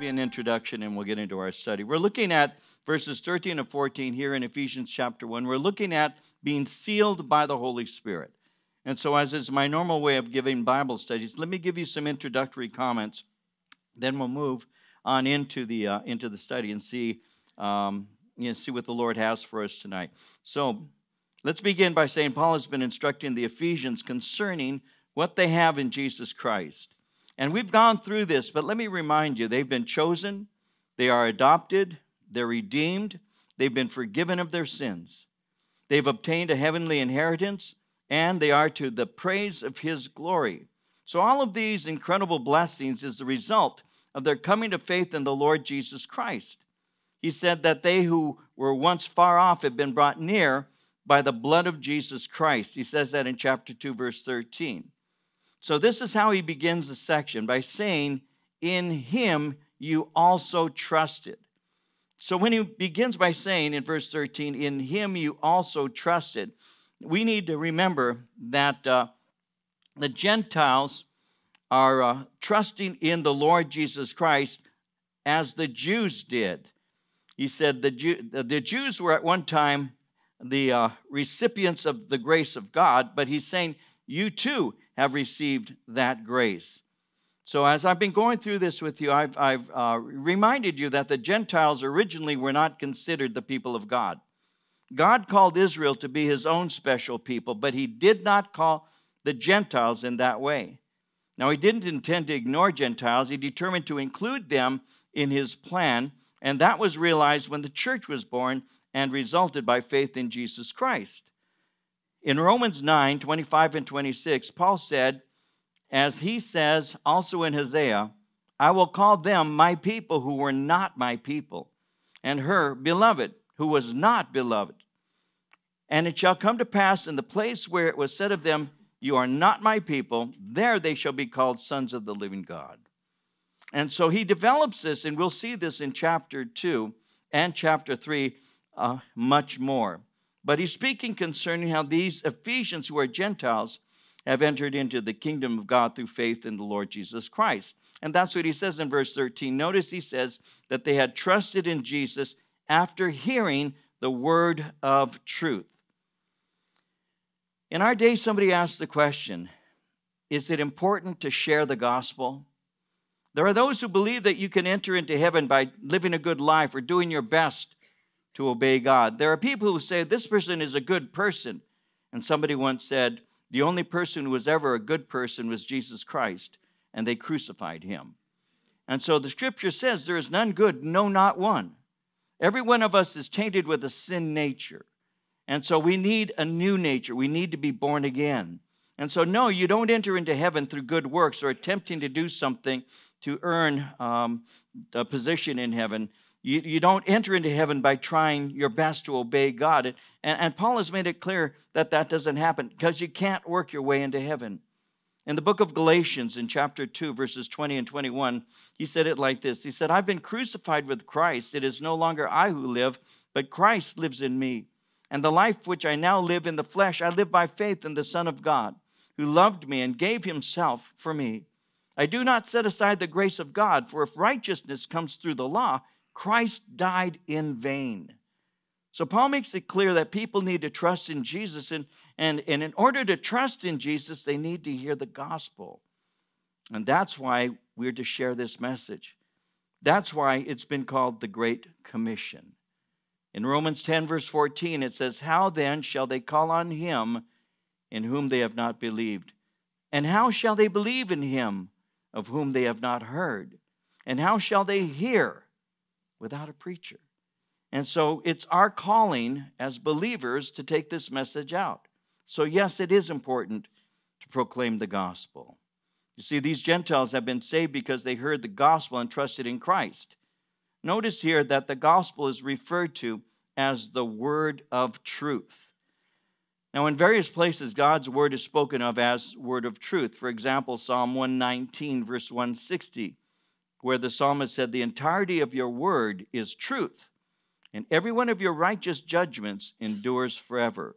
give you an introduction and we'll get into our study. We're looking at verses 13 and 14 here in Ephesians chapter 1. We're looking at being sealed by the Holy Spirit. And so, as is my normal way of giving Bible studies, let me give you some introductory comments. Then we'll move on into the uh, into the study and see um, you know, see what the Lord has for us tonight. So, let's begin by saying Paul has been instructing the Ephesians concerning what they have in Jesus Christ. And we've gone through this, but let me remind you they've been chosen, they are adopted, they're redeemed, they've been forgiven of their sins, they've obtained a heavenly inheritance, and they are to the praise of His glory. So, all of these incredible blessings is the result of their coming to faith in the Lord Jesus Christ. He said that they who were once far off have been brought near by the blood of Jesus Christ. He says that in chapter 2, verse 13. So, this is how he begins the section by saying, In him you also trusted. So, when he begins by saying in verse 13, In him you also trusted, we need to remember that uh, the Gentiles are uh, trusting in the Lord Jesus Christ as the Jews did. He said the, Jew, the Jews were at one time the uh, recipients of the grace of God, but he's saying you too have received that grace. So, as I've been going through this with you, I've, I've uh, reminded you that the Gentiles originally were not considered the people of God. God called Israel to be his own special people, but he did not call the Gentiles in that way. Now, he didn't intend to ignore Gentiles, he determined to include them in his plan, and that was realized when the church was born and resulted by faith in Jesus Christ. In Romans 9 25 and 26, Paul said, as he says also in Hosea, I will call them my people who were not my people, and her beloved who was not beloved. And it shall come to pass in the place where it was said of them, you are not my people. There they shall be called sons of the living God. And so he develops this, and we'll see this in chapter 2 and chapter 3 uh, much more. But he's speaking concerning how these Ephesians, who are Gentiles, have entered into the kingdom of God through faith in the Lord Jesus Christ. And that's what he says in verse 13. Notice he says that they had trusted in Jesus after hearing the word of truth. In our day, somebody asked the question Is it important to share the gospel? There are those who believe that you can enter into heaven by living a good life or doing your best to obey God. There are people who say this person is a good person. And somebody once said, the only person who was ever a good person was Jesus Christ, and they crucified him. And so the scripture says there is none good, no, not one. Every one of us is tainted with a sin nature. And so we need a new nature. We need to be born again. And so, no, you don't enter into heaven through good works or attempting to do something to earn um, a position in heaven. You, you don't enter into heaven by trying your best to obey God. And, and Paul has made it clear that that doesn't happen because you can't work your way into heaven. In the book of Galatians, in chapter 2, verses 20 and 21, he said it like this He said, I've been crucified with Christ. It is no longer I who live, but Christ lives in me. And the life which I now live in the flesh, I live by faith in the Son of God, who loved me and gave himself for me. I do not set aside the grace of God, for if righteousness comes through the law, Christ died in vain. So Paul makes it clear that people need to trust in Jesus, and, and, and in order to trust in Jesus, they need to hear the gospel. And that's why we're to share this message. That's why it's been called the Great Commission. In Romans 10, verse 14, it says, How then shall they call on him in whom they have not believed? And how shall they believe in him of whom they have not heard? And how shall they hear without a preacher? And so it's our calling as believers to take this message out. So, yes, it is important to proclaim the gospel. You see, these Gentiles have been saved because they heard the gospel and trusted in Christ. Notice here that the gospel is referred to as the word of truth. Now, in various places, God's word is spoken of as word of truth. For example, Psalm 119, verse 160, where the psalmist said, The entirety of your word is truth, and every one of your righteous judgments endures forever.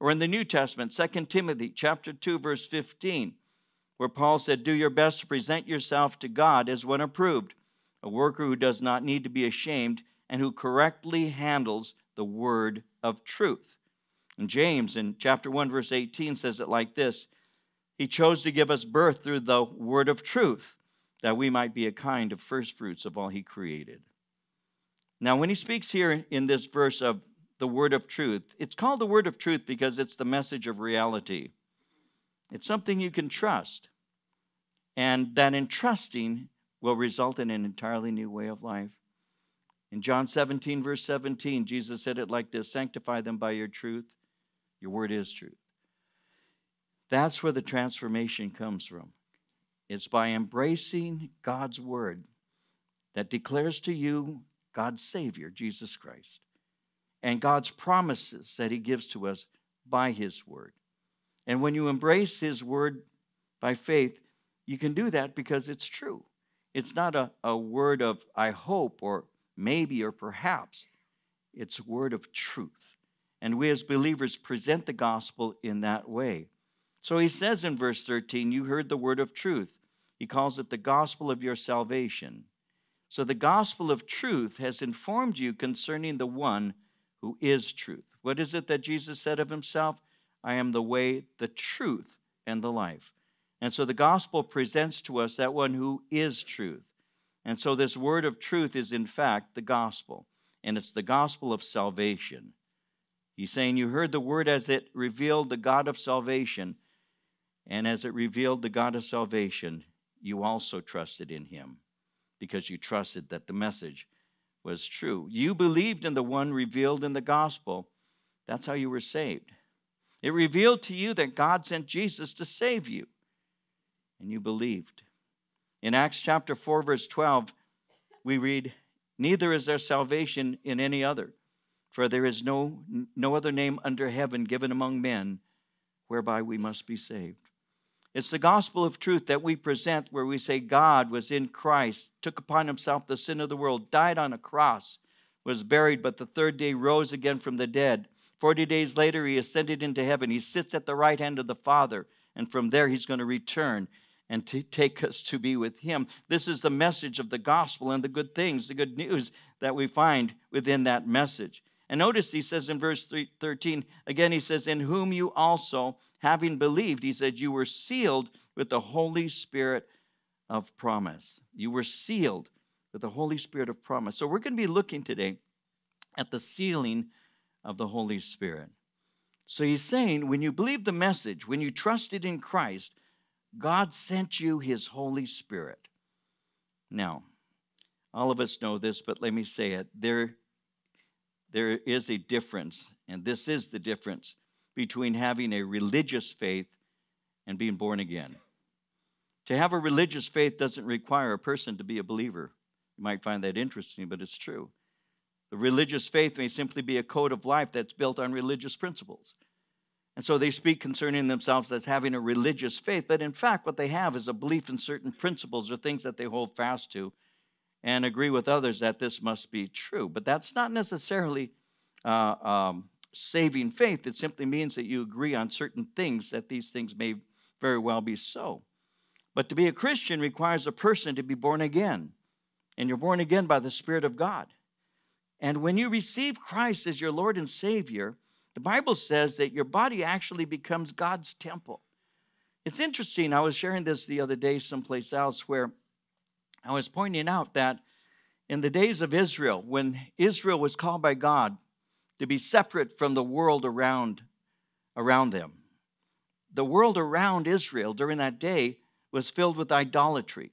Or in the New Testament, 2 Timothy chapter 2, verse 15, where Paul said, Do your best to present yourself to God as one approved a worker who does not need to be ashamed, and who correctly handles the word of truth. And James in chapter 1, verse 18 says it like this He chose to give us birth through the word of truth, that we might be a kind of first fruits of all he created. Now, when he speaks here in this verse of the word of truth, it's called the word of truth because it's the message of reality. It's something you can trust. And that in trusting will result in an entirely new way of life. In John 17, verse 17, Jesus said it like this Sanctify them by your truth. Your word is truth. That's where the transformation comes from. It's by embracing God's word that declares to you God's Savior, Jesus Christ, and God's promises that He gives to us by His word. And when you embrace His word by faith, you can do that because it's true. It's not a, a word of I hope or maybe or perhaps. It's a word of truth. And we as believers present the gospel in that way. So he says in verse 13, You heard the word of truth. He calls it the gospel of your salvation. So the gospel of truth has informed you concerning the one who is truth. What is it that Jesus said of himself? I am the way, the truth, and the life. And so the gospel presents to us that one who is truth. And so this word of truth is, in fact, the gospel, and it's the gospel of salvation. He's saying, You heard the word as it revealed the God of salvation, and as it revealed the God of salvation, you also trusted in him because you trusted that the message was true. You believed in the one revealed in the gospel. That's how you were saved. It revealed to you that God sent Jesus to save you and you believed. In Acts chapter 4, verse 12, we read, Neither is there salvation in any other, for there is no, no other name under heaven given among men whereby we must be saved. It's the gospel of truth that we present where we say God was in Christ, took upon himself the sin of the world, died on a cross, was buried, but the third day rose again from the dead. Forty days later, he ascended into heaven. He sits at the right hand of the Father, and from there, he's going to return and to take us to be with Him. This is the message of the gospel and the good things, the good news that we find within that message. And notice he says in verse 13, again, he says, In whom you also, having believed, he said, you were sealed with the Holy Spirit of promise. You were sealed with the Holy Spirit of promise. So we're going to be looking today at the sealing of the Holy Spirit. So he's saying, when you believe the message, when you trusted in Christ, God sent you His Holy Spirit. Now, all of us know this, but let me say it. There, there is a difference, and this is the difference between having a religious faith and being born again. To have a religious faith doesn't require a person to be a believer. You might find that interesting, but it's true. The religious faith may simply be a code of life that's built on religious principles. And so they speak concerning themselves as having a religious faith, but in fact, what they have is a belief in certain principles or things that they hold fast to and agree with others that this must be true. But that's not necessarily uh, um, saving faith. It simply means that you agree on certain things, that these things may very well be so. But to be a Christian requires a person to be born again, and you're born again by the Spirit of God. And when you receive Christ as your Lord and Savior, the Bible says that your body actually becomes God's temple. It's interesting. I was sharing this the other day someplace else where I was pointing out that in the days of Israel, when Israel was called by God to be separate from the world around, around them, the world around Israel during that day was filled with idolatry.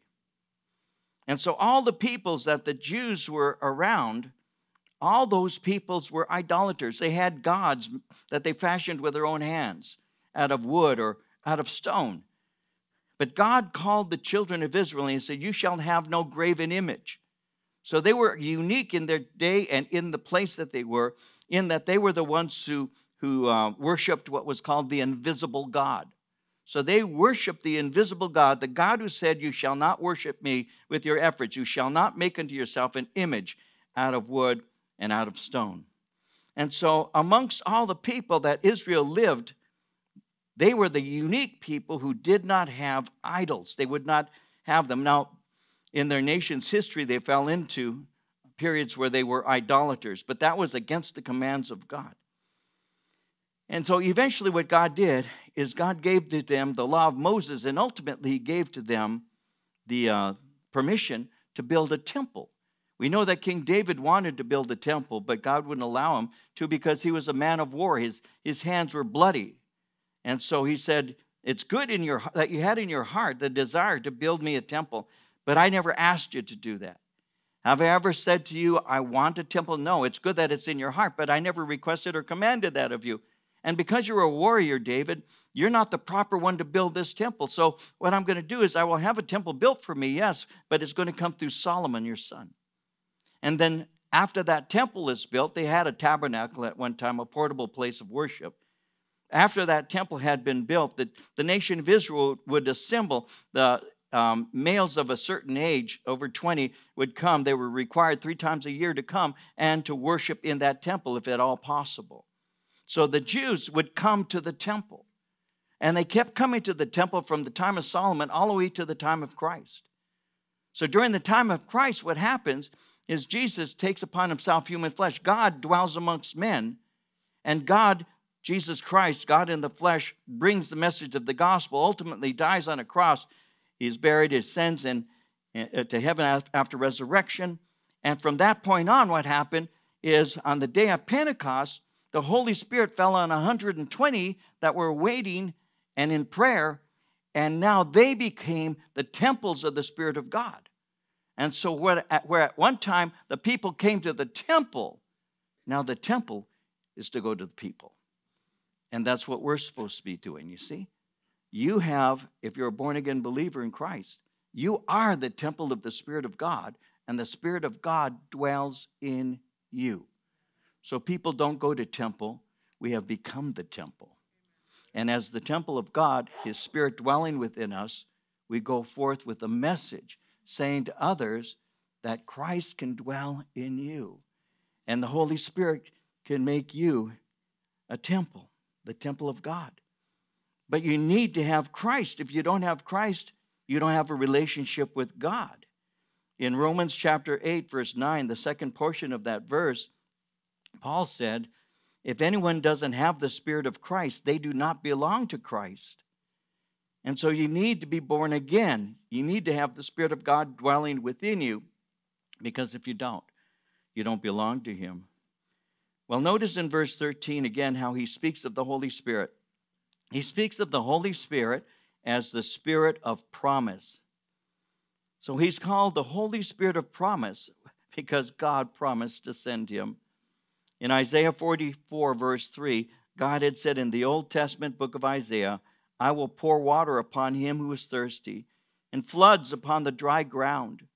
And so all the peoples that the Jews were around all those peoples were idolaters. They had gods that they fashioned with their own hands out of wood or out of stone. But God called the children of Israel and said, You shall have no graven image. So they were unique in their day and in the place that they were, in that they were the ones who, who uh, worshiped what was called the invisible God. So they worshiped the invisible God, the God who said, You shall not worship me with your efforts. You shall not make unto yourself an image out of wood and out of stone. And so, amongst all the people that Israel lived, they were the unique people who did not have idols. They would not have them. Now, in their nation's history, they fell into periods where they were idolaters, but that was against the commands of God. And so eventually, what God did is God gave to them the law of Moses, and ultimately, He gave to them the uh, permission to build a temple. We know that King David wanted to build a temple, but God wouldn't allow him to because he was a man of war. His, his hands were bloody. And so he said, It's good in your, that you had in your heart the desire to build me a temple, but I never asked you to do that. Have I ever said to you, I want a temple? No, it's good that it's in your heart, but I never requested or commanded that of you. And because you're a warrior, David, you're not the proper one to build this temple. So, what I'm going to do is, I will have a temple built for me, yes, but it's going to come through Solomon, your son. And then, after that temple is built, they had a tabernacle at one time, a portable place of worship. After that temple had been built, the, the nation of Israel would assemble. The um, males of a certain age, over 20, would come. They were required three times a year to come and to worship in that temple, if at all possible. So the Jews would come to the temple. And they kept coming to the temple from the time of Solomon all the way to the time of Christ. So during the time of Christ, what happens is Jesus takes upon himself human flesh. God dwells amongst men, and God, Jesus Christ, God in the flesh, brings the message of the gospel, ultimately dies on a cross. He's buried, ascends in, uh, to heaven after resurrection. And from that point on, what happened is on the day of Pentecost, the Holy Spirit fell on 120 that were waiting and in prayer, and now they became the temples of the Spirit of God. And so, where at, where at one time the people came to the temple, now the temple is to go to the people. And that's what we're supposed to be doing, you see? You have, if you're a born again believer in Christ, you are the temple of the Spirit of God, and the Spirit of God dwells in you. So people don't go to temple, we have become the temple. And as the temple of God, His Spirit dwelling within us, we go forth with a message saying to others that Christ can dwell in you. And the Holy Spirit can make you a temple, the temple of God. But you need to have Christ. If you don't have Christ, you don't have a relationship with God. In Romans chapter 8, verse 9, the second portion of that verse, Paul said, if anyone doesn't have the Spirit of Christ, they do not belong to Christ. And so you need to be born again. You need to have the Spirit of God dwelling within you, because if you don't, you don't belong to Him. Well, notice in verse 13 again how he speaks of the Holy Spirit. He speaks of the Holy Spirit as the Spirit of promise. So he's called the Holy Spirit of promise because God promised to send him. In Isaiah 44, verse 3, God had said in the Old Testament book of Isaiah, I will pour water upon him who is thirsty, and floods upon the dry ground.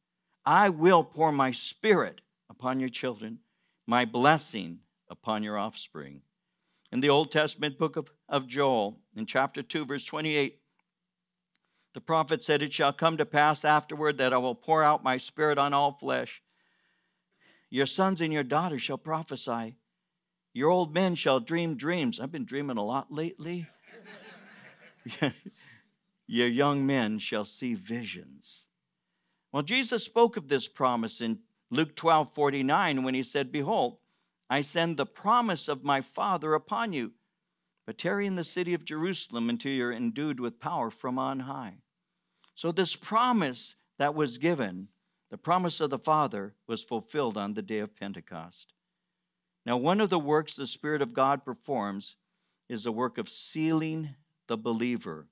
I will pour my spirit upon your children, my blessing upon your offspring. In the Old Testament book of, of Joel, in chapter 2, verse 28, the prophet said, It shall come to pass afterward that I will pour out my spirit on all flesh. Your sons and your daughters shall prophesy. Your old men shall dream dreams. I've been dreaming a lot lately. your young men shall see visions. Well, Jesus spoke of this promise in Luke 12 49 when he said, Behold, I send the promise of my Father upon you, but tarry in the city of Jerusalem until you're endued with power from on high. So, this promise that was given the promise of the Father was fulfilled on the day of Pentecost. Now, one of the works the Spirit of God performs is the work of sealing the believer.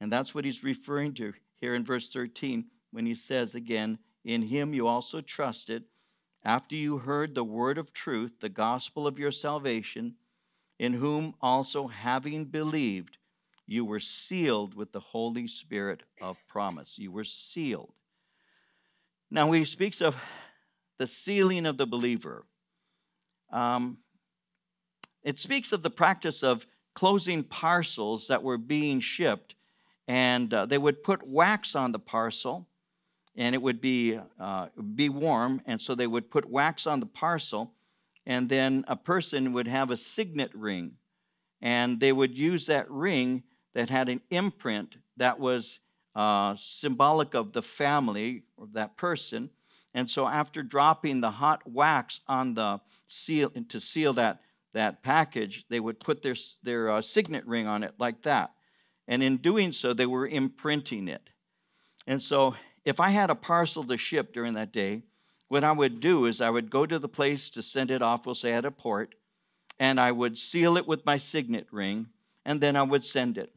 And that's what he's referring to here in verse 13 when he says again, In him you also trusted, after you heard the word of truth, the gospel of your salvation, in whom also having believed, you were sealed with the Holy Spirit of promise. You were sealed. Now, he speaks of the sealing of the believer, um, it speaks of the practice of closing parcels that were being shipped, and uh, they would put wax on the parcel, and it would be uh, be warm, and so they would put wax on the parcel, and then a person would have a signet ring, and they would use that ring that had an imprint that was uh, symbolic of the family of that person. And so, after dropping the hot wax on the seal to seal that, that package, they would put their, their uh, signet ring on it like that. And in doing so, they were imprinting it. And so, if I had a parcel to ship during that day, what I would do is I would go to the place to send it off, we'll say at a port, and I would seal it with my signet ring, and then I would send it.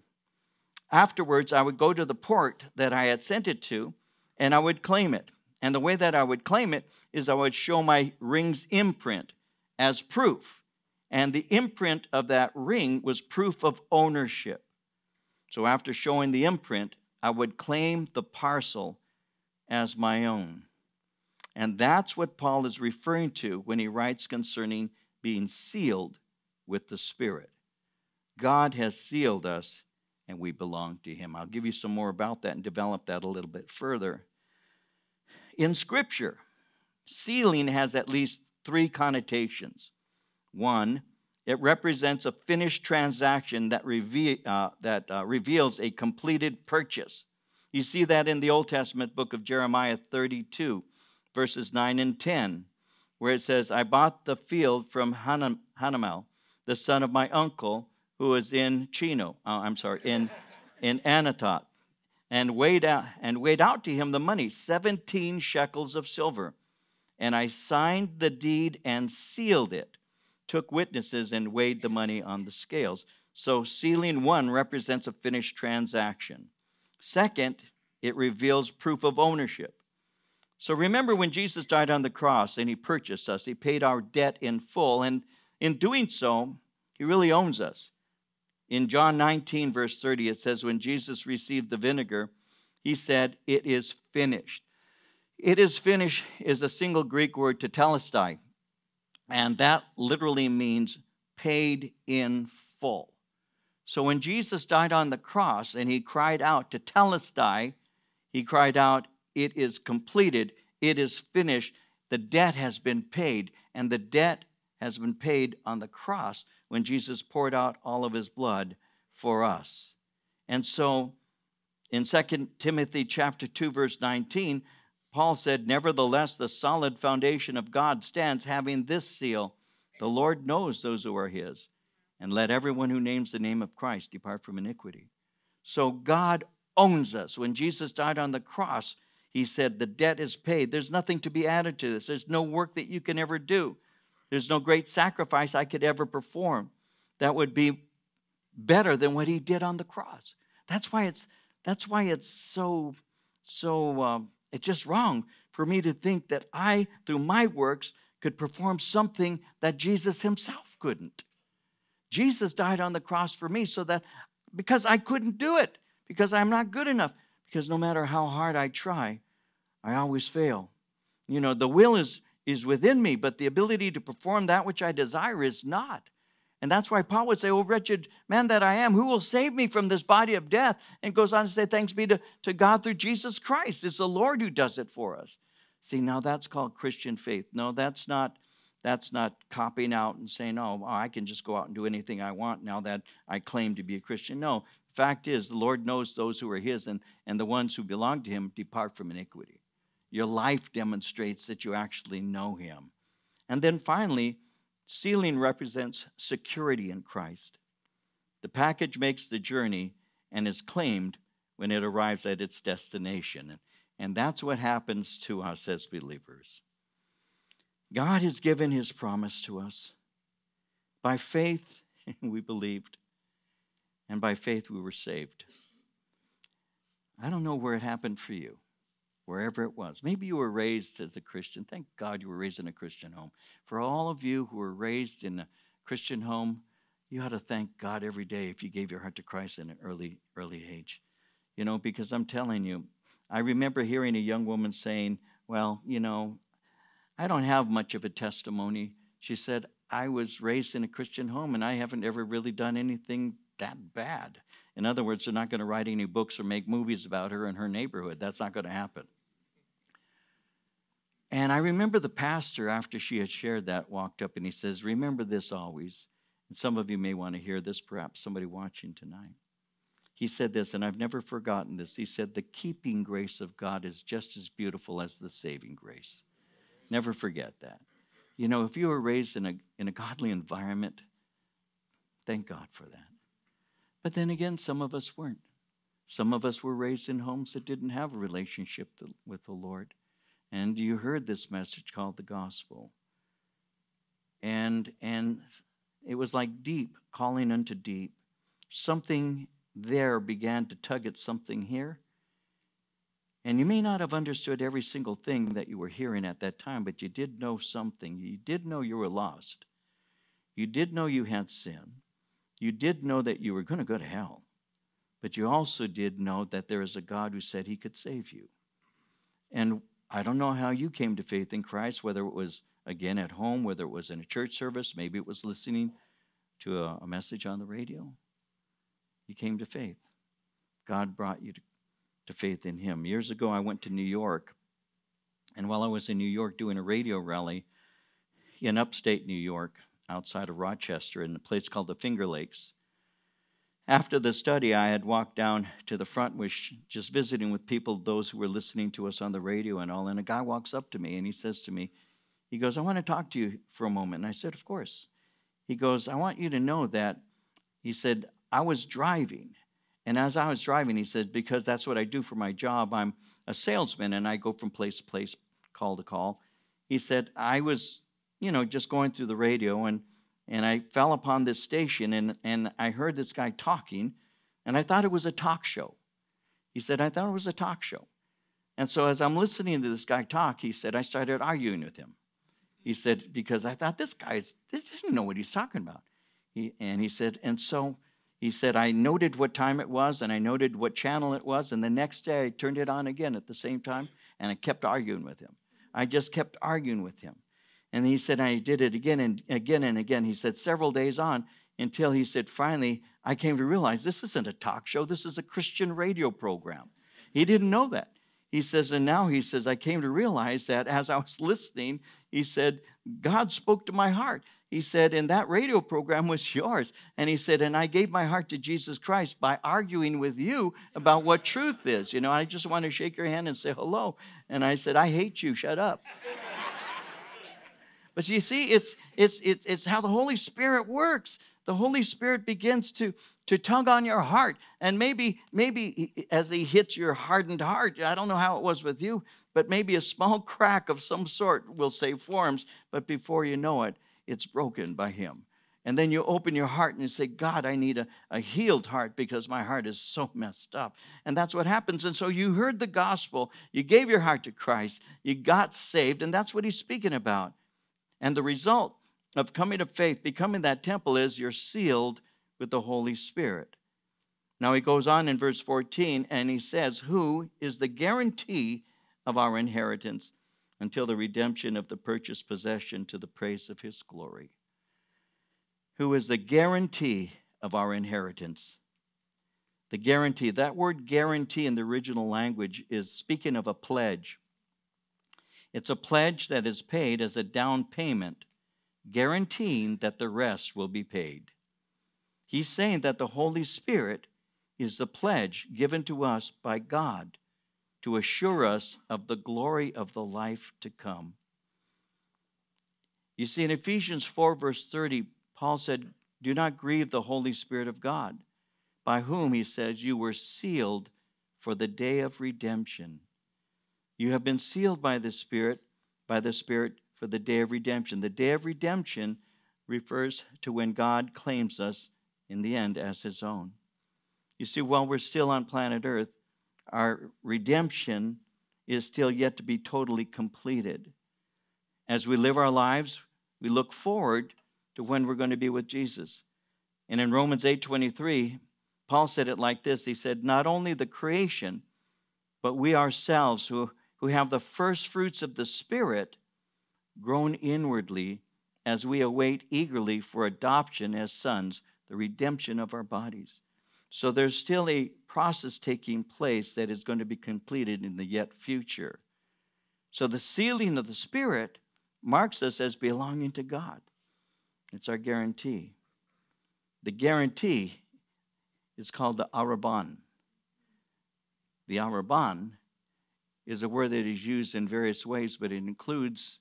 Afterwards, I would go to the port that I had sent it to, and I would claim it. And the way that I would claim it is I would show my ring's imprint as proof. And the imprint of that ring was proof of ownership. So after showing the imprint, I would claim the parcel as my own. And that's what Paul is referring to when he writes concerning being sealed with the Spirit. God has sealed us and we belong to Him. I'll give you some more about that and develop that a little bit further. In Scripture, sealing has at least three connotations. One, it represents a finished transaction that, reve- uh, that uh, reveals a completed purchase. You see that in the Old Testament book of Jeremiah 32, verses 9 and 10, where it says, I bought the field from Hanam- Hanamel, the son of my uncle, who was in Chino, uh, I'm sorry, in, in Anathoth, and weighed, out, and weighed out to him the money, 17 shekels of silver. And I signed the deed and sealed it, took witnesses, and weighed the money on the scales. So, sealing one represents a finished transaction. Second, it reveals proof of ownership. So, remember when Jesus died on the cross and he purchased us, he paid our debt in full, and in doing so, he really owns us. In John 19, verse 30, it says, When Jesus received the vinegar, he said, It is finished. It is finished is a single Greek word to tetelestai, and that literally means paid in full. So when Jesus died on the cross and he cried out tetelestai, he cried out, It is completed, it is finished, the debt has been paid, and the debt has been paid on the cross when Jesus poured out all of his blood for us. And so in 2 Timothy chapter 2 verse 19, Paul said, "Nevertheless the solid foundation of God stands having this seal: the Lord knows those who are his, and let everyone who names the name of Christ depart from iniquity." So God owns us. When Jesus died on the cross, he said, "The debt is paid. There's nothing to be added to this. There's no work that you can ever do." There's no great sacrifice I could ever perform that would be better than what he did on the cross. That's why it's that's why it's so so um, it's just wrong for me to think that I through my works could perform something that Jesus himself couldn't. Jesus died on the cross for me so that because I couldn't do it because I'm not good enough because no matter how hard I try I always fail. You know, the will is is within me, but the ability to perform that which I desire is not. And that's why Paul would say, Oh, wretched man that I am, who will save me from this body of death? And goes on to say, Thanks be to, to God through Jesus Christ. It's the Lord who does it for us. See, now that's called Christian faith. No, that's not. That's not copying out and saying, oh, I can just go out and do anything I want now that I claim to be a Christian. No, the fact is, the Lord knows those who are His, and, and the ones who belong to Him depart from iniquity. Your life demonstrates that you actually know Him. And then finally, sealing represents security in Christ. The package makes the journey and is claimed when it arrives at its destination. And that's what happens to us as believers. God has given His promise to us. By faith, we believed, and by faith, we were saved. I don't know where it happened for you wherever it was. Maybe you were raised as a Christian. Thank God you were raised in a Christian home. For all of you who were raised in a Christian home, you ought to thank God every day if you gave your heart to Christ in an early, early age. You know, because I'm telling you, I remember hearing a young woman saying, Well, you know, I don't have much of a testimony. She said, I was raised in a Christian home and I haven't ever really done anything that bad. In other words, they're not going to write any books or make movies about her in her neighborhood. That's not going to happen. And I remember the pastor, after she had shared that, walked up and he says, Remember this always. And some of you may want to hear this, perhaps somebody watching tonight. he said this, and I've never forgotten this. He said, The keeping grace of God is just as beautiful as the saving grace. Never forget that. You know, if you were raised in a, in a godly environment, thank God for that. But then again, some of us weren't. Some of us were raised in homes that didn't have a relationship with the Lord. And you heard this message called the gospel. And, and it was like deep calling unto deep. Something there began to tug at something here. And you may not have understood every single thing that you were hearing at that time, but you did know something. You did know you were lost. You did know you had sin. You did know that you were going to go to hell. But you also did know that there is a God who said he could save you. And I don't know how you came to faith in Christ, whether it was again at home, whether it was in a church service, maybe it was listening to a, message on the radio. You came to faith. God brought you to, to faith in Him. Years ago, I went to New York, and while I was in New York doing a radio rally in upstate New York, outside of Rochester, in a place called the Finger Lakes, after the study, I had walked down to the front, was just visiting with people, those who were listening to us on the radio and all. And a guy walks up to me and he says to me, he goes, I want to talk to you for a moment. And I said, Of course. He goes, I want you to know that, he said, I was driving. And as I was driving, he said, because that's what I do for my job, I'm a salesman and I go from place to place, call to call. He said, I was, you know, just going through the radio and, and I fell upon this station and, and I heard this guy talking and I thought it was a talk show. He said, I thought it was a talk show. And so as I'm listening to this guy talk, he said, I started arguing with him. He said, because I thought this guy's, this doesn't know what he's talking about. He, and he said, and so he said, I noted what time it was and I noted what channel it was. And the next day I turned it on again at the same time and I kept arguing with him. I just kept arguing with him. And he said, I did it again and again and again. He said, several days on until he said, finally, I came to realize this isn't a talk show, this is a Christian radio program. He didn't know that. He says, and now he says, I came to realize that as I was listening, he said, God spoke to my heart. He said, and that radio program was yours. And he said, and I gave my heart to Jesus Christ by arguing with you about what truth is. You know, I just want to shake your hand and say hello. And I said, I hate you, shut up. but you see, it's, it's, it's, it's how the Holy Spirit works. The Holy Spirit begins to, to tug on your heart. And maybe, maybe as he hits your hardened heart, I don't know how it was with you, but maybe a small crack of some sort will say forms, but before you know it, it's broken by Him. And then you open your heart and you say, God, I need a, a healed heart because my heart is so messed up. And that's what happens. And so you heard the gospel, you gave your heart to Christ, you got saved, and that's what He's speaking about. And the result of coming to faith, becoming that temple, is you're sealed with the Holy Spirit. Now he goes on in verse 14 and he says, Who is the guarantee of our inheritance until the redemption of the purchased possession to the praise of his glory, who is the guarantee of our inheritance. The guarantee, that word guarantee in the original language is speaking of a pledge. It's a pledge that is paid as a down payment, guaranteeing that the rest will be paid. He's saying that the Holy Spirit is the pledge given to us by God to assure us of the glory of the life to come. You see, in Ephesians 4, verse 30, Paul said, Do not grieve the Holy Spirit of God, by whom, he says, you were sealed for the day of redemption. You have been sealed by the Spirit, by the Spirit for the day of redemption. The day of redemption refers to when God claims us in the end as his own. You see, while we're still on planet Earth, our redemption is still yet to be totally completed. As we live our lives, we look forward to when we're going to be with Jesus. And in Romans 8:23, Paul said it like this. He said, "Not only the creation, but we ourselves who, who have the first fruits of the Spirit groan inwardly as we await eagerly for adoption as sons, the redemption of our bodies." So there's still a process taking place that is going to be completed in the yet future. So the sealing of the Spirit marks us as belonging to God. It's our guarantee. The guarantee is called the Arrabon. The Arrabon is a word that is used in various ways, but it includes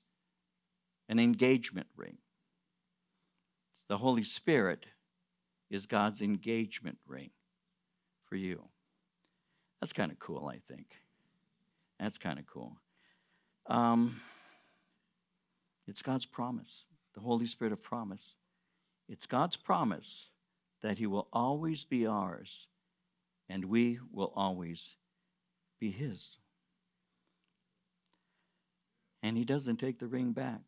an engagement ring. The Holy Spirit is God's engagement ring for you. That's kind of cool, I think. That's kind of cool. Um, it's God's promise, the Holy Spirit of promise. It's God's promise that He will always be ours and we will always be His. And He doesn't take the ring back.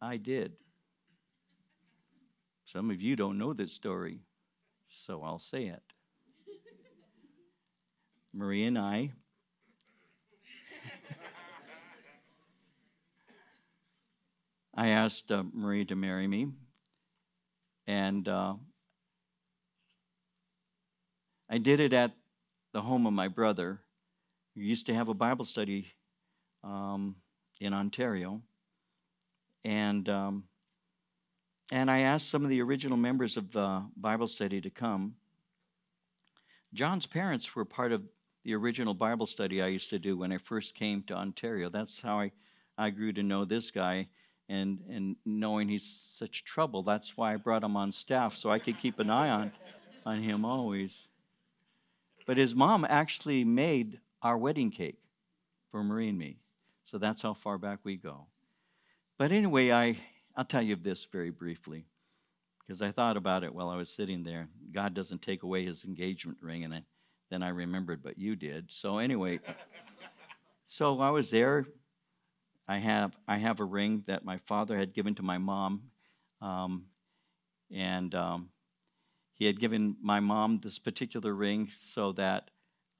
I did. Some of you don't know this story, so I'll say it. Marie and I I asked uh, Marie to marry me, and uh, I did it at the home of my brother, who used to have a Bible study um, in Ontario, and um, and I asked some of the original members of the Bible study to come. John's parents were part of the original Bible study I used to do when I first came to Ontario. That's how I, I grew to know this guy and and knowing he's such trouble, that's why I brought him on staff so I could keep an eye on on him always. But his mom actually made our wedding cake for Marie and me. So that's how far back we go. But anyway, I I'll tell you this very briefly because I thought about it while I was sitting there. God doesn't take away his engagement ring and I, then I remembered but you did. So anyway, so I was there I have I have a ring that my father had given to my mom, um, and um, he had given my mom this particular ring so that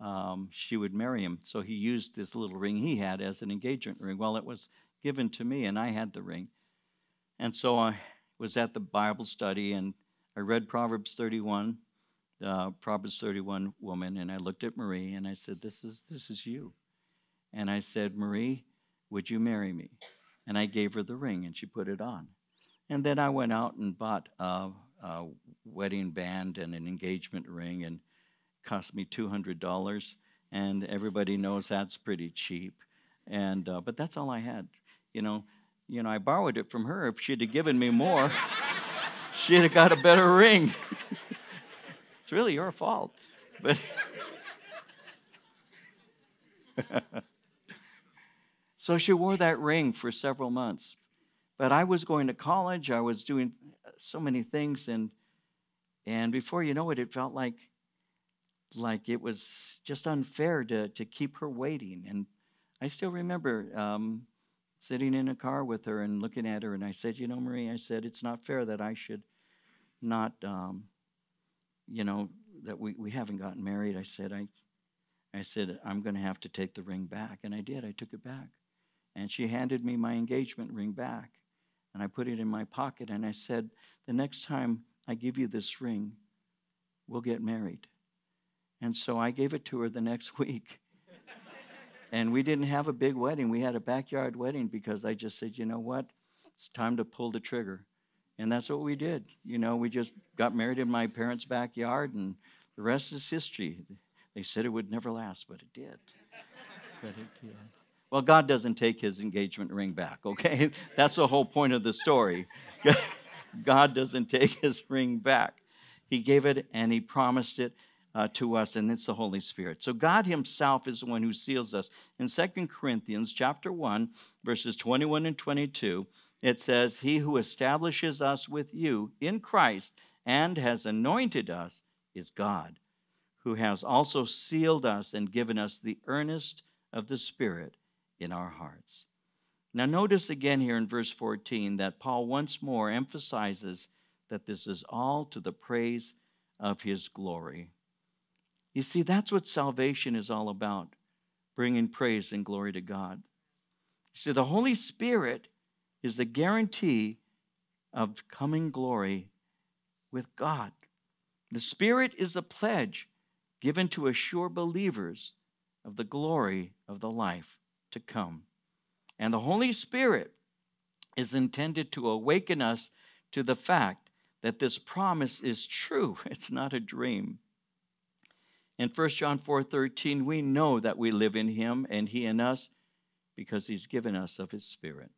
um, she would marry him. So he used this little ring he had as an engagement ring. Well, it was given to me, and I had the ring. And so I was at the Bible study, and I read Proverbs 31, uh, Proverbs 31 woman, and I looked at Marie, and I said, "This is this is you." And I said, Marie would you marry me? And I gave her the ring, and she put it on. And then I went out and bought a, a wedding band and an engagement ring, and cost me two hundred dollars. And everybody knows that's pretty cheap. And uh, but that's all I had. You know, you know, I borrowed it from her. If she'd have given me more, she'd have got a better ring. it's really your fault, but. So she wore that ring for several months. But I was going to college, I was doing so many things, and and before you know it, it felt like like it was just unfair to to keep her waiting. And I still remember um, sitting in a car with her and looking at her, and I said, you know, Marie, I said it's not fair that I should not, um, you know, that we we haven't gotten married. I said I. I said, I'm going to have to take the ring back. And I did. I took it back. And she handed me my engagement ring back. And I put it in my pocket and I said, The next time I give you this ring, we'll get married. And so I gave it to her the next week. And we didn't have a big wedding. We had a backyard wedding because I just said, You know what? It's time to pull the trigger. And that's what we did. You know, we just got married in my parents' backyard, and the rest is history. They said it would never last, but it did. but it did. Well, God doesn't take his engagement ring back, okay? That's the whole point of the story. God doesn't take his ring back. He gave it and he promised it uh, to us, and it's the Holy Spirit. So God himself is the one who seals us. In Second Corinthians chapter 1, verses 21 and 22, it says, He who establishes us with you in Christ and has anointed us is God, who has also sealed us and given us the earnest of the Spirit in our hearts. Now, notice again here in verse 14 that Paul once more emphasizes that this is all to the praise of his glory. You see, that's what salvation is all about bringing praise and glory to God. You see, the Holy Spirit is the guarantee of coming glory with God. The Spirit is a pledge given to assure believers of the glory of the life to come. And the Holy Spirit is intended to awaken us to the fact that this promise is true. It's not a dream. In 1 John 4:13, we know that we live in him and he in us because he's given us of his spirit.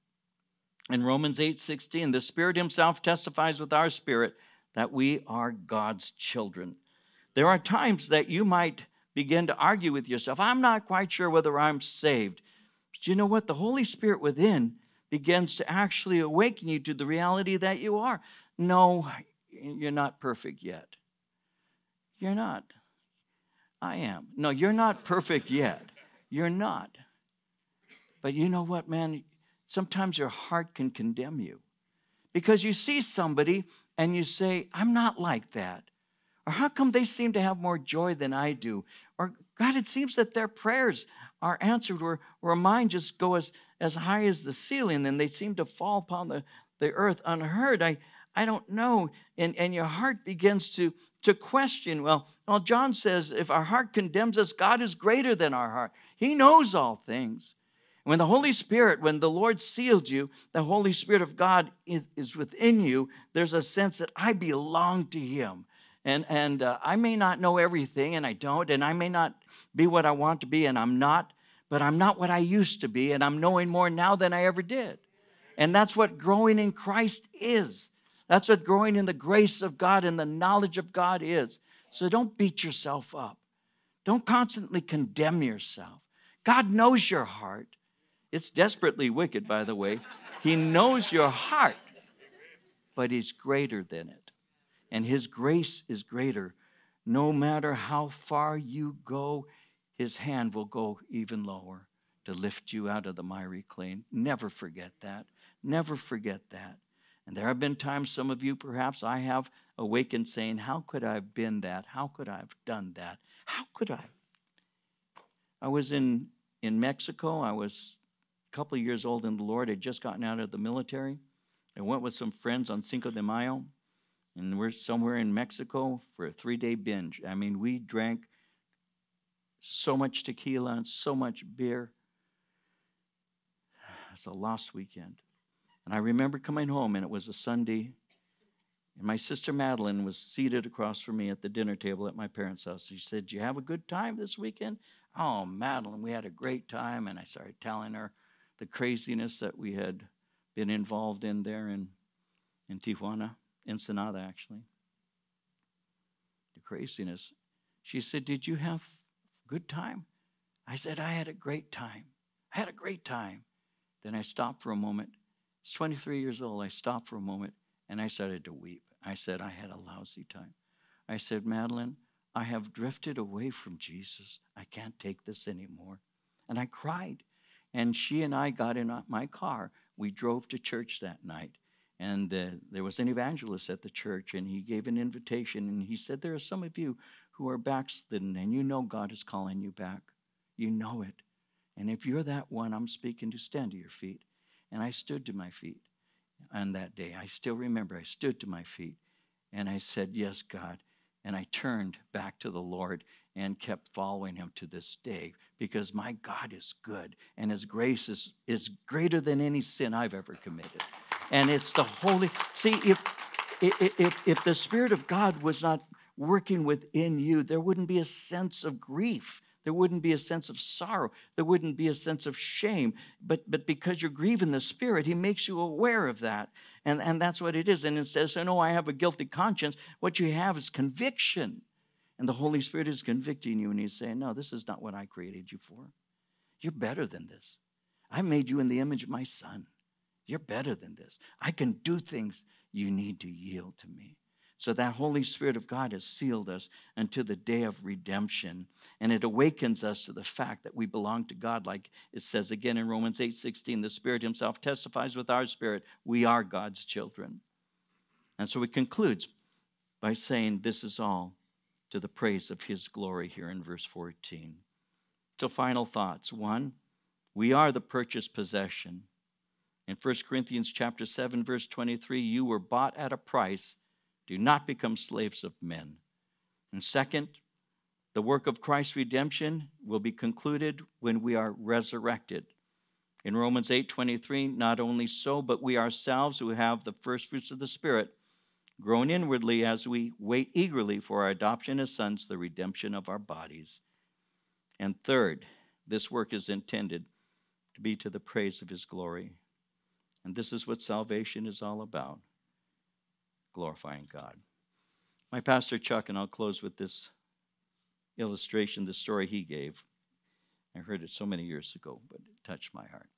In Romans 8:16, the Spirit himself testifies with our spirit that we are God's children. There are times that you might begin to argue with yourself, I'm not quite sure whether I'm saved. But you know what? The Holy Spirit within begins to actually awaken you to the reality that you are. No, you're not perfect yet. You're not. I am. No, you're not perfect yet. You're not. But you know what, man? Sometimes your heart can condemn you because you see somebody and you say, I'm not like that. Or how come they seem to have more joy than I do? Or God, it seems that their prayers are answered where, where mine just go as, as high as the ceiling and they seem to fall upon the, the earth unheard. I, I don't know. And, and your heart begins to, to question. Well, well, John says if our heart condemns us, God is greater than our heart. He knows all things. When the Holy Spirit, when the Lord sealed you, the Holy Spirit of God is within you, there's a sense that I belong to Him. And, and uh, I may not know everything, and I don't, and I may not be what I want to be, and I'm not, but I'm not what I used to be, and I'm knowing more now than I ever did. And that's what growing in Christ is. That's what growing in the grace of God and the knowledge of God is. So don't beat yourself up. Don't constantly condemn yourself. God knows your heart. It's desperately wicked, by the way. He knows your heart, but He's greater than it. And His grace is greater. No matter how far you go, His hand will go even lower to lift you out of the miry clay. Never forget that. Never forget that. And there have been times, some of you perhaps, I have awakened saying, How could I have been that? How could I have done that? How could I? I was in, in Mexico. I was a couple of years old in the Lord. I'd just gotten out of the military. I went with some friends on Cinco de Mayo, and we're somewhere in Mexico for a three day binge. I mean, we drank so much tequila and so much beer. It's a lost weekend. And I remember coming home, and it was a Sunday, and my sister Madeline was seated across from me at the dinner table at my parents' house. She said, "Do you have a good time this weekend?" Oh, Madeline, we had a great time. And I started telling her the craziness that we had been involved in there in, in Tijuana, Ensenada, actually. The craziness. She said, Did you have a good time? I said, I had a great time. I had a great time. Then I stopped for a moment. It's 23 years old. I stopped for a moment and I started to weep. I said, I had a lousy time. I said, Madeline, I have drifted away from Jesus. I can't take this anymore. And I cried. And she and I got in my car. We drove to church that night. And uh, there was an evangelist at the church, and he gave an invitation. And he said, There are some of you who are backslidden, and you know God is calling you back. You know it. And if you're that one, I'm speaking to stand to your feet. And I stood to my feet on that day. I still remember I stood to my feet and I said, Yes, God. And I turned back to the Lord and kept following him to this day because my God is good and his grace is, is greater than any sin I've ever committed. And it's the Holy, see, if, if, if the Spirit of God was not working within you, there wouldn't be a sense of grief. There wouldn't be a sense of sorrow. There wouldn't be a sense of shame. But, but because you're grieving the Spirit, He makes you aware of that. And, and that's what it is. And instead of saying, Oh, I have a guilty conscience, what you have is conviction. And the Holy Spirit is convicting you, and He's saying, No, this is not what I created you for. You're better than this. I made you in the image of my Son. You're better than this. I can do things. You need to yield to me. So that Holy Spirit of God has sealed us until the day of redemption. And it awakens us to the fact that we belong to God, like it says again in Romans 8 16. The Spirit Himself testifies with our spirit, we are God's children. And so He concludes by saying, This is all to the praise of his glory here in verse 14. So, final thoughts. One, we are the purchased possession. In 1 Corinthians chapter 7, verse 23, you were bought at a price. Do not become slaves of men. And second, the work of Christ's redemption will be concluded when we are resurrected. In Romans 8:23, not only so, but we ourselves who have the first fruits of the Spirit groan inwardly as we wait eagerly for our adoption as sons, the redemption of our bodies. And third, this work is intended to be to the praise of his glory. And this is what salvation is all about glorifying God. My pastor Chuck, and I'll close with this illustration, the story he gave. I heard it so many years ago, but it touched my heart.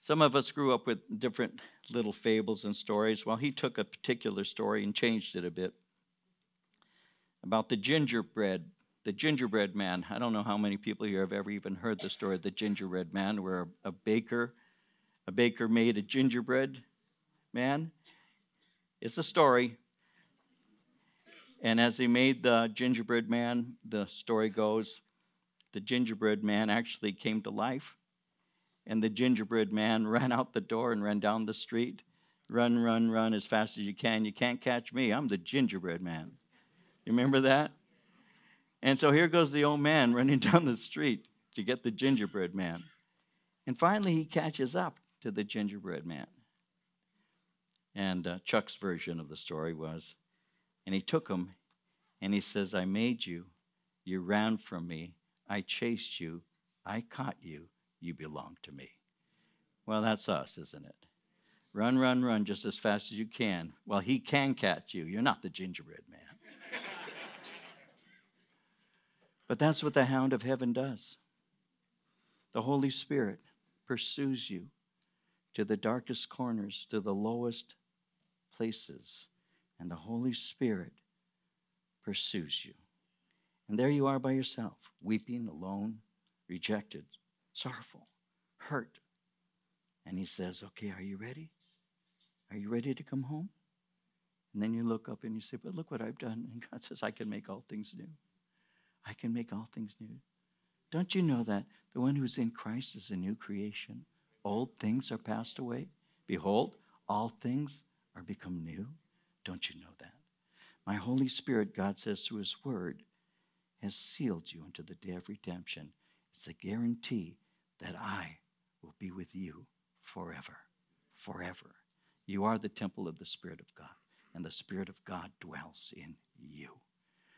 Some of us grew up with different little fables and stories. Well, he took a particular story and changed it a bit about the gingerbread, the gingerbread man. I don't know how many people here have ever even heard the story of the gingerbread man, where a, baker, a baker made a gingerbread man. It's a story. And as he made the gingerbread man, the story goes, the gingerbread man actually came to life and the gingerbread man ran out the door and ran down the street. Run, run, run as fast as you can. You can't catch me. I'm the gingerbread man. You remember that? And so here goes the old man running down the street to get the gingerbread man. And finally, he catches up to the gingerbread man. And uh, Chuck's version of the story was, and he took him and he says, I made you. You ran from me. I chased you. I caught you you belong to me. Well, that's us, isn't it? Run, run, run just as fast as you can. Well, he can catch you. You're not the gingerbread man. but that's what the hound of heaven does. The Holy Spirit pursues you to the darkest corners, to the lowest places, and the Holy Spirit pursues you. And there you are by yourself, weeping, alone, rejected, sorrowful, hurt. And he says, Okay, are you ready? Are you ready to come home? And then you look up and you say, But look what I've done. And God says, I can make all things new. I can make all things new. Don't you know that the one who's in Christ is a new creation? Old things are passed away. Behold, all things are become new. Don't you know that? My Holy Spirit, God says through His Word, has sealed you unto the day of redemption. It's a guarantee that I will be with you forever. Forever. You are the temple of the Spirit of God, and the Spirit of God dwells in you.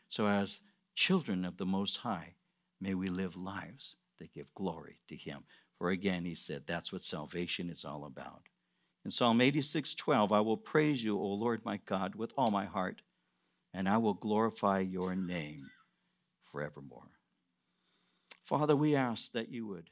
So, as children of the Most High, may we live lives that give glory to Him. For again, He said, that's what salvation is all about. In Psalm 86 12, I will praise you, O Lord my God, with all my heart, and I will glorify your name forevermore. Father, we ask that you would